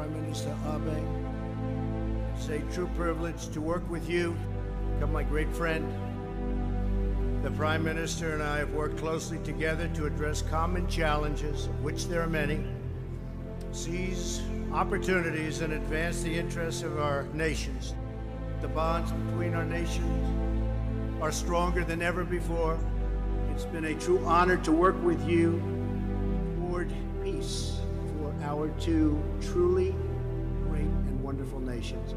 Prime Minister Abe. It's a true privilege to work with you. Become my great friend. The Prime Minister and I have worked closely together to address common challenges, of which there are many, seize opportunities, and advance the interests of our nations. The bonds between our nations are stronger than ever before. It's been a true honor to work with you peace for our two truly great and wonderful nations.